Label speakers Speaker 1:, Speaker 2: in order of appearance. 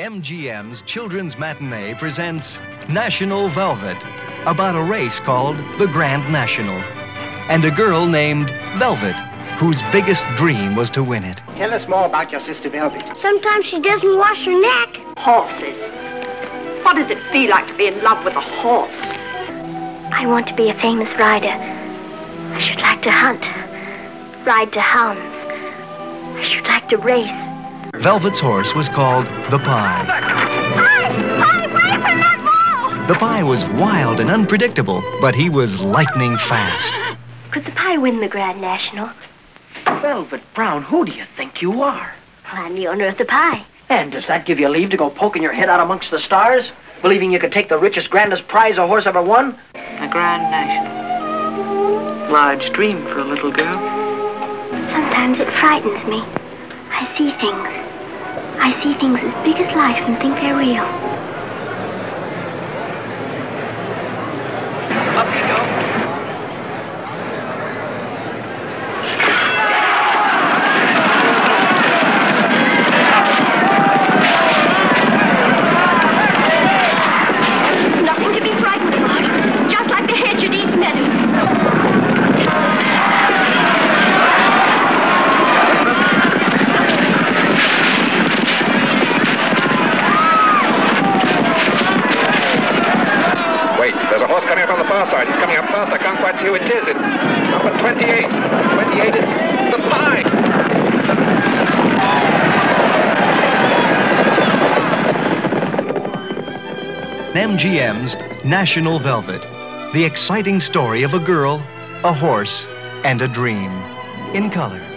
Speaker 1: MGM's Children's Matinee presents National Velvet, about a race called the Grand National, and a girl named Velvet, whose biggest dream was to win it.
Speaker 2: Tell us more about your sister Velvet.
Speaker 3: Sometimes she doesn't wash her neck.
Speaker 4: Horses. What does it feel like to be in love with a horse?
Speaker 3: I want to be a famous rider. I should like to hunt, ride to hounds. I should like to race.
Speaker 1: Velvet's horse was called the Pie.
Speaker 3: Pie! Pie, away ball!
Speaker 1: The Pie was wild and unpredictable, but he was lightning fast.
Speaker 3: Could the pie win the Grand National?
Speaker 2: Velvet Brown, who do you think you are?
Speaker 3: I'm the owner of the pie.
Speaker 2: And does that give you leave to go poking your head out amongst the stars? Believing you could take the richest, grandest prize a horse ever won?
Speaker 4: A Grand National. Large dream for a little girl.
Speaker 3: Sometimes it frightens me. I see things. I see things as big as life and think they're real.
Speaker 2: Up you go.
Speaker 3: Nothing to be frightened about. Just like the hedge at East Meadow.
Speaker 5: Wait, there's a horse coming up on the far side. He's coming up fast. I can't quite see who it is. It's number 28. 28, it's the pie.
Speaker 1: MGM's National Velvet, the exciting story of a girl, a horse, and a dream. In color.